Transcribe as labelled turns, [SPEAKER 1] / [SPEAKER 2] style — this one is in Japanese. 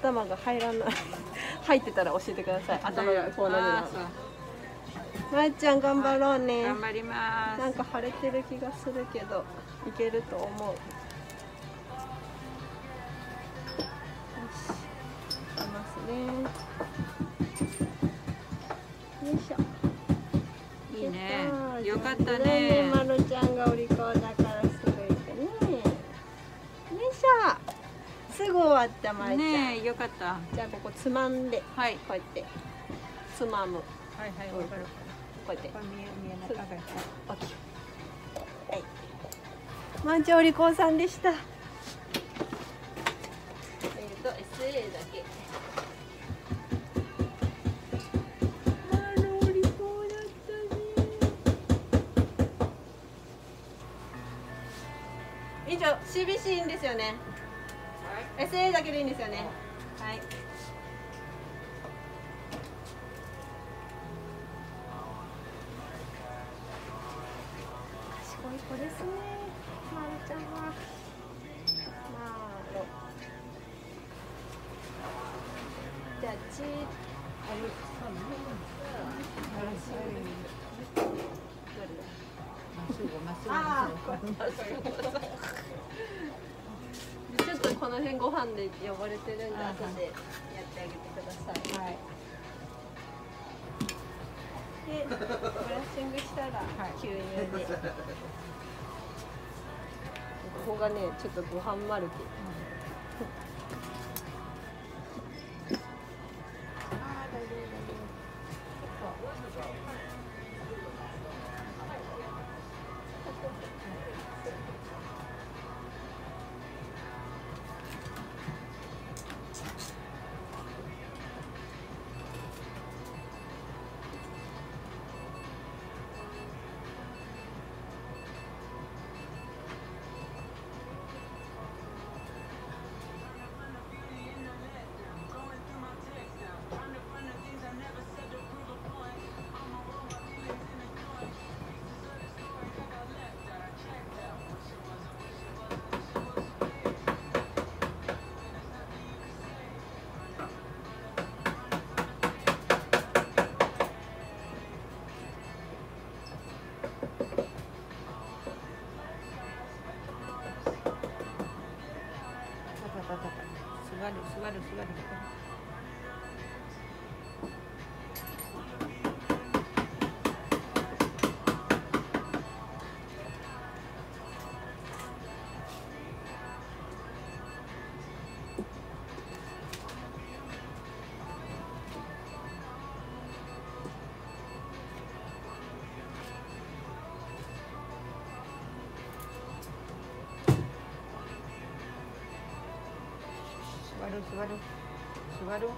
[SPEAKER 1] 頭が入らない。入ってたら教えてください。頭がこうなる
[SPEAKER 2] あ
[SPEAKER 1] のまーちゃん頑張ろうね。
[SPEAKER 2] 頑張ります。
[SPEAKER 1] なんか晴れてる気がするけどいけると思う。よしいますね。よいしょ。
[SPEAKER 2] いいね。よかったね。
[SPEAKER 1] まるちゃんがお利口だすぐ終わったまるちゃん、
[SPEAKER 2] ねえよかった。は
[SPEAKER 1] じゃあここつまんで
[SPEAKER 2] いはい。
[SPEAKER 1] こうやって。つまむ。こ
[SPEAKER 2] はいわかる
[SPEAKER 1] うやって。
[SPEAKER 2] これ見え見えない
[SPEAKER 1] そう
[SPEAKER 2] わかる
[SPEAKER 1] オッケー。はい。満潮お利口さんでした。えっ、と SA だけ。以上 CBC いいんですよね SA だけでいいんですよねはい賢い子ですね。まるちゃんは。まろ。じゃあ、ち。あれ、そう？ね。どれだ。
[SPEAKER 2] まっすぐまっすぐまっすぐ、
[SPEAKER 1] この辺ご飯で汚れてるんで、
[SPEAKER 2] あ
[SPEAKER 1] 後でやってあげてください。
[SPEAKER 2] はい
[SPEAKER 1] で、ブラッシングしたら
[SPEAKER 2] はい
[SPEAKER 1] 吸入で。ここがね、ちょっとご飯まるけ。あ
[SPEAKER 2] 座る座る座る座る座る座る